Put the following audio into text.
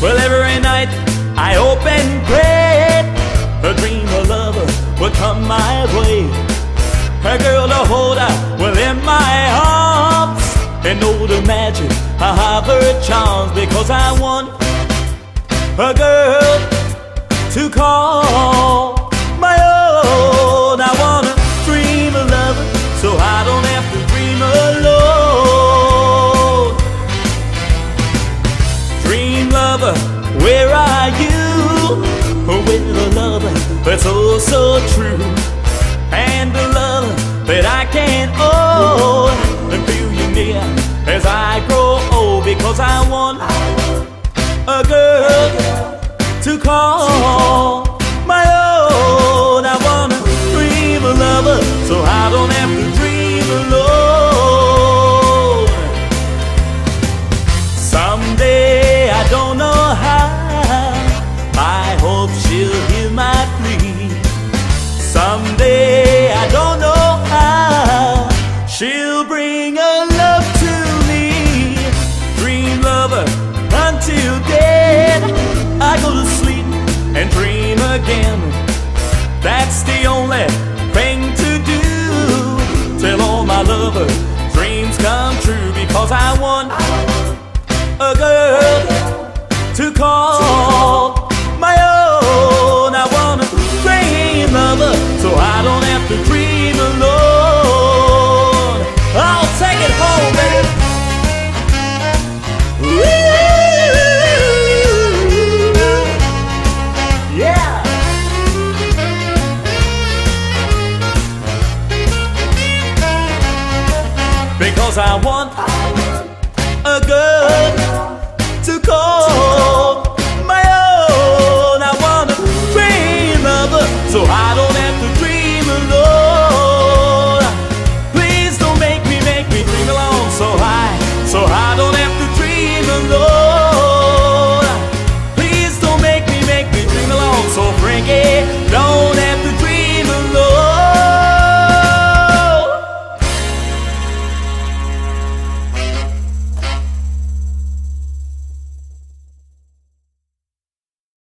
Well, every night I hope and pray a dream of lover will come my way. A girl to hold out within my arms and know the magic of her charms because I want a girl to call lover, where are you? With a lover that's oh so true, and a love that I can own. And feel you near as I grow old because I want a girl to call again. That's the only thing to do till all my lover dreams come true because I want because I want